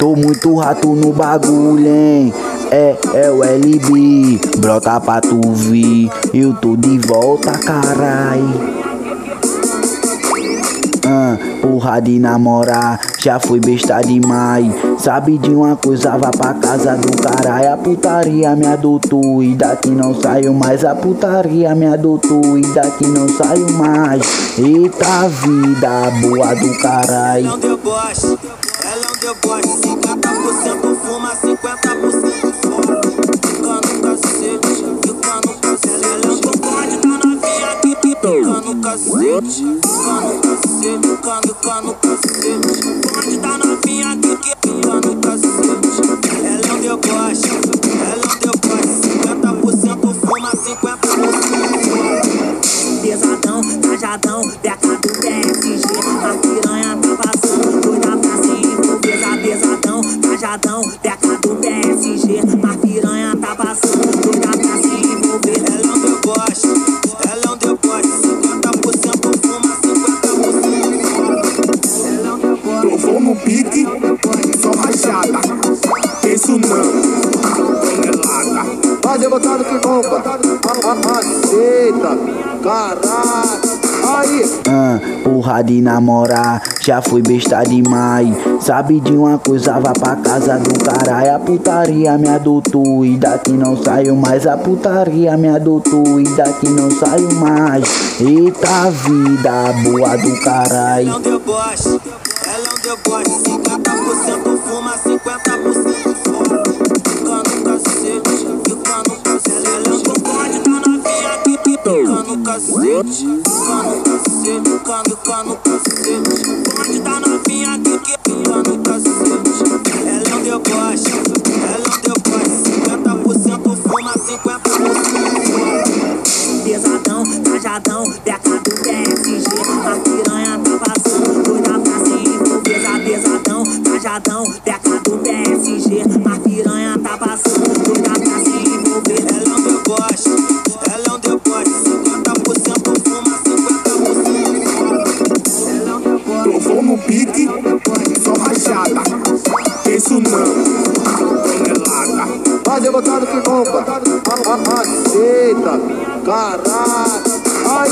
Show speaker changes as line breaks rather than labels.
Tô muito rato no bagulho, hein? É, é o LB, brota pra tu vir. Eu tô de volta, carai. Ah, porra de namorar, já foi besta demais. Sabe de uma coisa, vá pra casa do caralho. A putaria me adotou e daqui não saio mais. A putaria me adotou e daqui não saio mais. Eita vida boa do caralho.
Um deboche. 50% fuma, 50% fora. No cacete, no cacete. Ela é um no cacete. Ela é um deboche, ela é um deboche. 50% fuma, 50% fora.
Pesadão, tajadão, beca Beca do PSG A piranha tá passando, doida pra se envolver
Ela é um deboche, ela é um deboche. 50% fuma, 50% fora. Ela é um deboche.
Trovou no pique, só rachada. Penso não, tonelada.
Vai debutado que bomba. Aceita, caralho. Aí,
Ah, porra de namorar, já foi besta demais. Sabe de uma coisa, vá pra casa do caralho. A putaria me adotou e daqui não saio mais. A putaria me adotou e daqui não saio mais. Eita vida boa do
Ela é
caralho.
um deboche, ela é um deboche. 50% fuma, cacete, fica no cacete, fica, fica no cacete. Pode tá novinha aqui, fica no cacete. Ela é um deboche, ela é um deboche. 50% fuma, 50% fora.
Pesadão, tajadão, beca do PSG A piranha tá passando, doida pra se envolver Pesadão, tajadão, beca do PSG A piranha
vai debutado que bomba. Aceita, caralho. Aí.